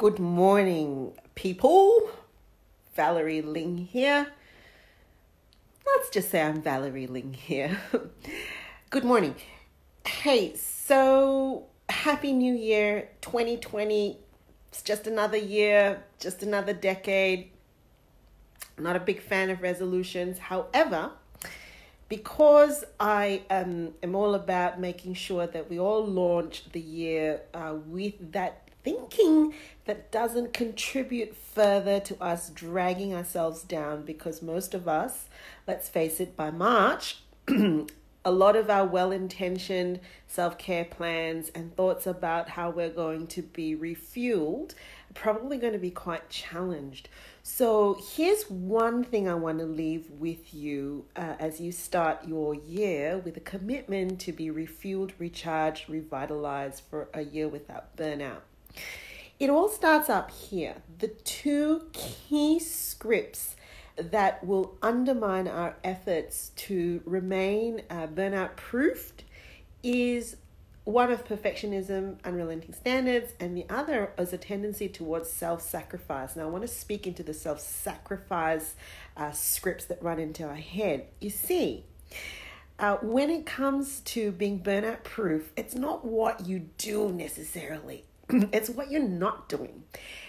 Good morning, people. Valerie Ling here. Let's just say I'm Valerie Ling here. Good morning. Hey, so happy new year 2020. It's just another year, just another decade. Not a big fan of resolutions. However, because I um, am all about making sure that we all launch the year uh, with that thinking that doesn't contribute further to us dragging ourselves down because most of us, let's face it, by March, a lot of our well intentioned self care plans and thoughts about how we're going to be refueled are probably going to be quite challenged. So, here's one thing I want to leave with you uh, as you start your year with a commitment to be refueled, recharged, revitalized for a year without burnout. It all starts up here. The two key scripts that will undermine our efforts to remain uh, burnout proofed is one of perfectionism, unrelenting standards, and the other is a tendency towards self sacrifice. Now, I want to speak into the self sacrifice uh, scripts that run into our head. You see, uh, when it comes to being burnout proof, it's not what you do necessarily, it's what you're not doing.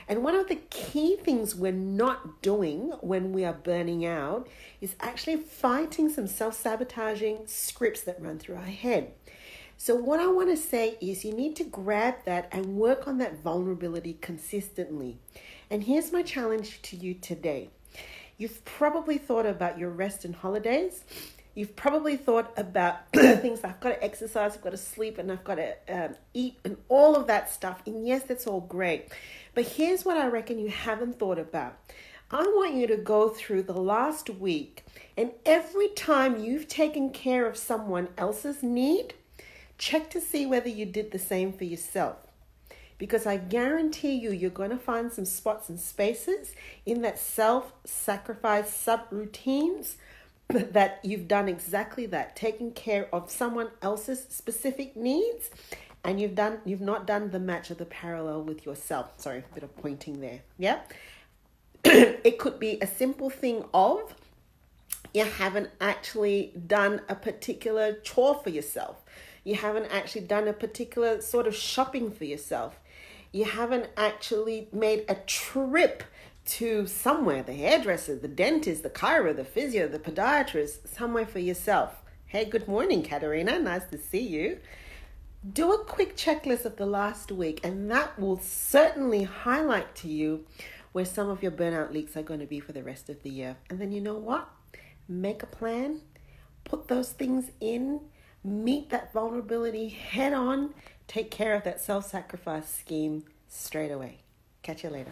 And one of the key things we're not doing when we are burning out is actually fighting some self sabotaging scripts that run through our head. So, what I want to say is you need to grab that and work on that vulnerability consistently. And here's my challenge to you today. You've probably thought about your rest and holidays. You've probably thought about things I've got to exercise, I've got to sleep, and I've got to um, eat, and all of that stuff. And yes, that's all great. But here's what I reckon you haven't thought about. I want you to go through the last week, and every time you've taken care of someone else's need, check to see whether you did the same for yourself. Because I guarantee you, you're going to find some spots and spaces in that self sacrifice subroutines that you've done exactly that, taking care of someone else's specific needs and you've done you've not done the match of the parallel with yourself. Sorry, a bit of pointing there. Yeah. it could be a simple thing of you haven't actually done a particular chore for yourself. You haven't actually done a particular sort of shopping for yourself. You haven't actually made a trip to somewhere the hairdresser, the dentist, the chiro, the physio, the podiatrist, somewhere for yourself. Hey, good morning, Katerina. Nice to see you. Do a quick checklist of the last week, and that will certainly highlight to you where some of your burnout leaks are going to be for the rest of the year. And then you know what? Make a plan, put those things in, meet that vulnerability head on, take care of that self sacrifice scheme straight away. Catch you later.